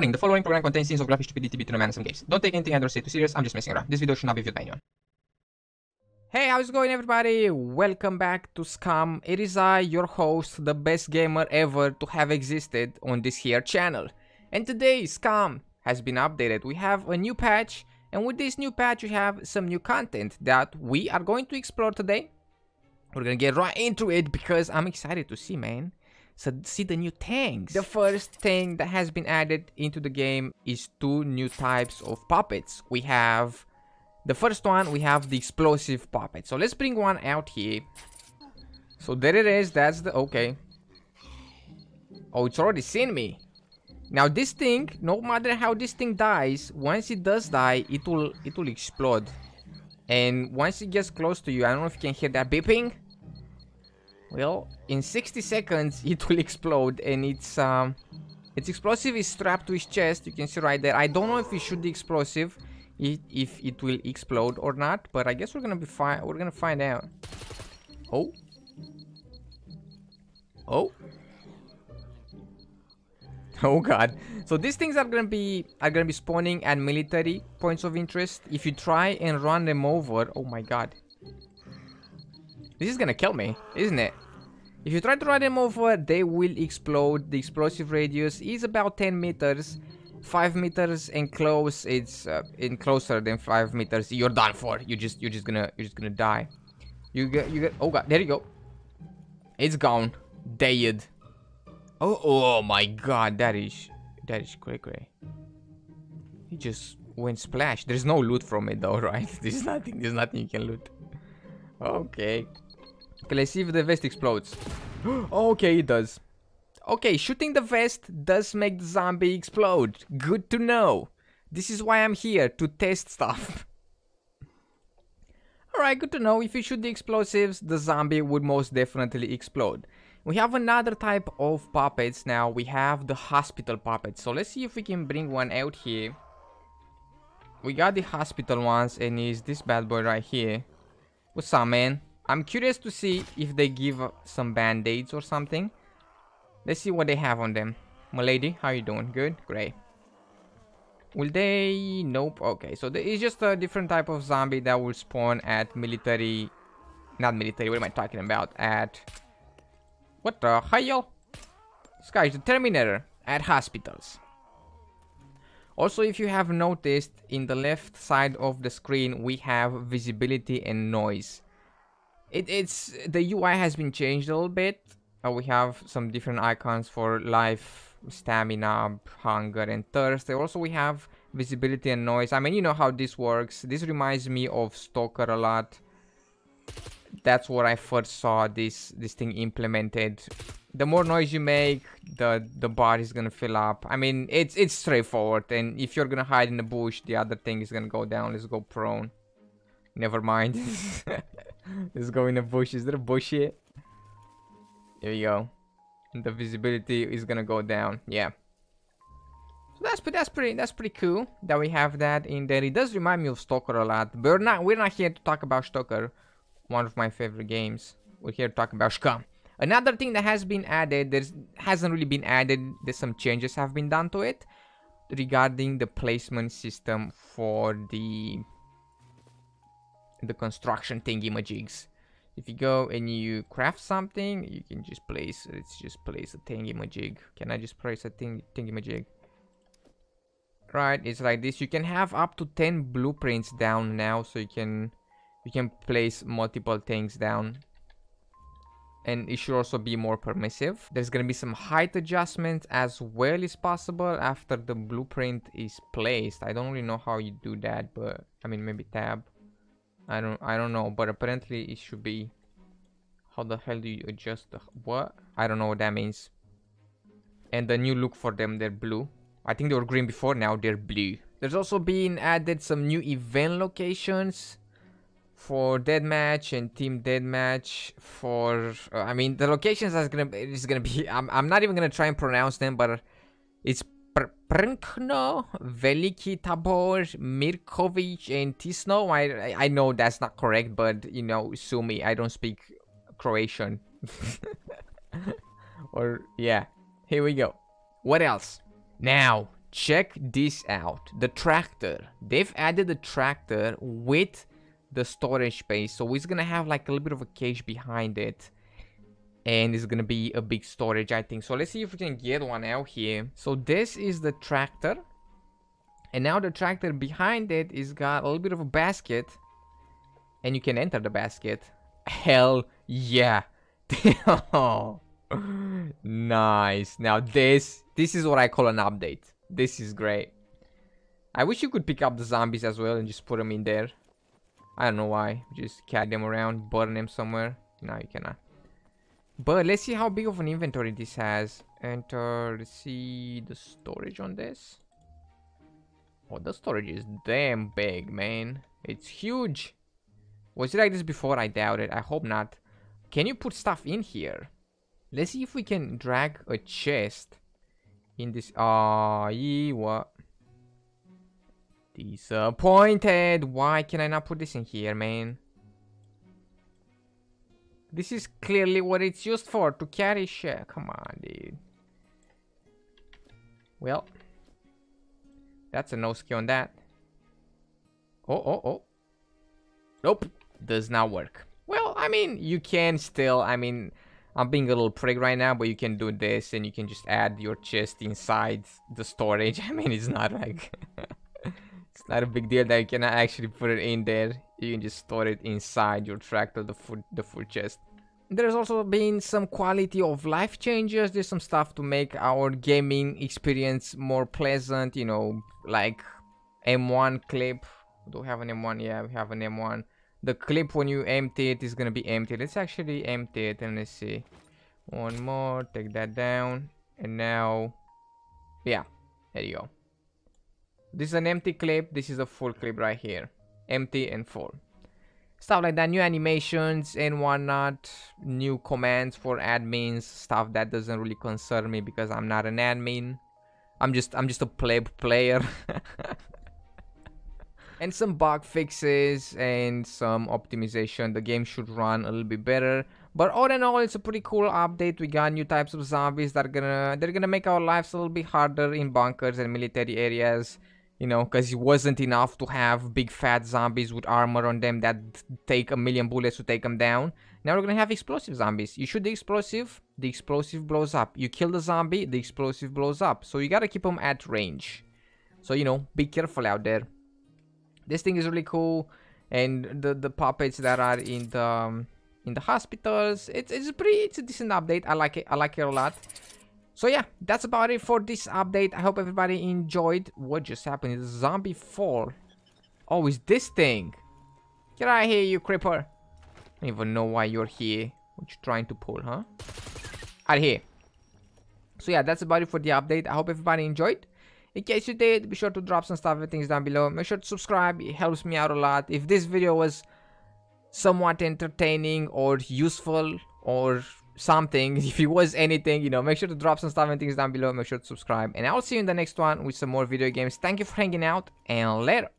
Warning, the following program contains scenes of graphic stupidity between a man and some games. Don't take anything I don't too serious, I'm just messing around. This video should not be viewed by anyone. Hey, how's it going everybody? Welcome back to Scum. It is I, your host, the best gamer ever to have existed on this here channel. And today, Scum has been updated. We have a new patch, and with this new patch, we have some new content that we are going to explore today. We're gonna get right into it because I'm excited to see, man. So see the new tanks. The first thing that has been added into the game is two new types of puppets. We have the first one, we have the explosive puppet. So let's bring one out here. So there it is, that's the, okay. Oh, it's already seen me. Now this thing, no matter how this thing dies, once it does die, it will, it will explode. And once it gets close to you, I don't know if you can hear that beeping. Well, in 60 seconds, it will explode and it's, um, its explosive is strapped to his chest. You can see right there. I don't know if we shoot the explosive if it will explode or not, but I guess we're gonna be fine. We're gonna find out. Oh. Oh. Oh god. So these things are gonna be are gonna be spawning at military points of interest. If you try and run them over, oh my god. This is gonna kill me, isn't it? If you try to run them over, they will explode. The explosive radius is about 10 meters. 5 meters and close it's uh, in closer than 5 meters. You're done for. You just you're just gonna you're just gonna die. You get you get oh god there you go. It's gone. Dead. Oh oh my god that is that is cray cray. He just went splash. There's no loot from it though right? There's nothing there's nothing you can loot. Okay okay let's see if the vest explodes oh, okay it does Okay, shooting the vest does make the zombie explode. Good to know. This is why I'm here, to test stuff. Alright, good to know. If you shoot the explosives, the zombie would most definitely explode. We have another type of puppets now. We have the hospital puppets. So let's see if we can bring one out here. We got the hospital ones and is this bad boy right here. What's up, man? I'm curious to see if they give some band-aids or something. Let's see what they have on them. Milady, how you doing? Good? Great. Will they... Nope. Okay, so it's just a different type of zombie that will spawn at military... Not military, what am I talking about? At... What the hell? This guy is the Terminator at hospitals. Also, if you have noticed, in the left side of the screen, we have visibility and noise. It, it's The UI has been changed a little bit uh, we have some different icons for life, stamina, hunger, and thirst. Also, we have visibility and noise. I mean, you know how this works. This reminds me of Stalker a lot. That's where I first saw this this thing implemented. The more noise you make, the the bar is gonna fill up. I mean, it's it's straightforward. And if you're gonna hide in the bush, the other thing is gonna go down. Let's go prone. Never mind. Let's go in the bush. Is there a bush here? There you go. The visibility is gonna go down. Yeah. So that's that's pretty that's pretty cool that we have that in there. It does remind me of Stalker a lot. But we're not we're not here to talk about Stalker, one of my favorite games. We're here to talk about Scum. Another thing that has been added, there hasn't really been added. There's some changes have been done to it regarding the placement system for the the construction thingy majigs if you go and you craft something you can just place let's just place a thingy-majig. Can i just place a thing thingy-majig? Right it's like this. You can have up to 10 blueprints down now so you can you can place multiple things down. And it should also be more permissive. There's gonna be some height adjustments as well as possible after the blueprint is placed. I don't really know how you do that but i mean maybe tab I don't I don't know, but apparently it should be. How the hell do you adjust the what? I don't know what that means. And the new look for them, they're blue. I think they were green before, now they're blue. There's also been added some new event locations for deathmatch and team deathmatch for uh, I mean the locations are gonna is gonna be I'm I'm not even gonna try and pronounce them but it's Prnkno, Veliki Tabor, Mirkovic, and Tisno. I I know that's not correct, but you know, sue me. I don't speak Croatian. or yeah, here we go. What else? Now, check this out. The tractor. They've added the tractor with the storage space. So it's gonna have like a little bit of a cage behind it. And it's gonna be a big storage, I think. So let's see if we can get one out here. So this is the tractor. And now the tractor behind it is got a little bit of a basket. And you can enter the basket. Hell yeah. nice. Now this, this is what I call an update. This is great. I wish you could pick up the zombies as well and just put them in there. I don't know why. Just carry them around, burn them somewhere. No, you cannot. But let's see how big of an inventory this has. Enter, let's see the storage on this. Oh, the storage is damn big, man. It's huge. Was it like this before? I doubt it. I hope not. Can you put stuff in here? Let's see if we can drag a chest in this. Ah, uh, what? Disappointed. Why can I not put this in here, man? This is clearly what it's used for, to carry shit. Come on, dude. Well, that's a no skill on that. Oh, oh, oh. Nope, does not work. Well, I mean, you can still, I mean, I'm being a little prick right now, but you can do this and you can just add your chest inside the storage. I mean, it's not like... it's not a big deal that you cannot actually put it in there. You can just store it inside your tractor, the food, the food chest. There's also been some quality of life changes. There's some stuff to make our gaming experience more pleasant, you know, like M1 clip. Do we have an M1? Yeah, we have an M1 the clip when you empty it is gonna be empty let's actually empty it and let's see one more take that down and now yeah there you go this is an empty clip. This is a full clip right here. Empty and full. Stuff like that. New animations and whatnot. New commands for admins. Stuff that doesn't really concern me because i'm not an admin. I'm just i'm just a pleb player. And some bug fixes and some optimization. The game should run a little bit better. But all in all it's a pretty cool update. We got new types of zombies that are gonna they're gonna make our lives a little bit harder in bunkers and military areas you know because it wasn't enough to have big fat zombies with armor on them that take a million bullets to take them down. Now we're gonna have explosive zombies. You shoot the explosive the explosive blows up. You kill the zombie the explosive blows up. So you gotta keep them at range. So you know be careful out there. This thing is really cool. And the the puppets that are in the um, in the hospitals it's it's pretty it's a decent update. I like it i like it a lot so yeah that's about it for this update. I hope everybody enjoyed what just happened is zombie fall. Oh is this thing. Get out of here you creeper. I don't even know why you're here. What you trying to pull huh? Out of here. So yeah that's about it for the update. I hope everybody enjoyed. In case you did, be sure to drop some stuff and things down below. Make sure to subscribe, it helps me out a lot. If this video was somewhat entertaining or useful or something, if it was anything, you know, make sure to drop some stuff and things down below. Make sure to subscribe. And I'll see you in the next one with some more video games. Thank you for hanging out and later.